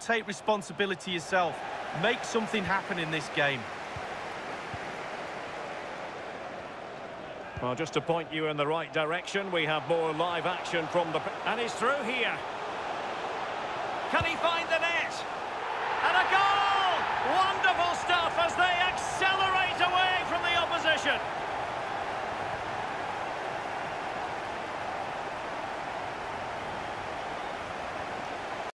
Take responsibility yourself. Make something happen in this game. Well, just to point you in the right direction, we have more live action from the... And he's through here. Can he find the net? And a goal! Wonderful stuff as they accelerate away from the opposition.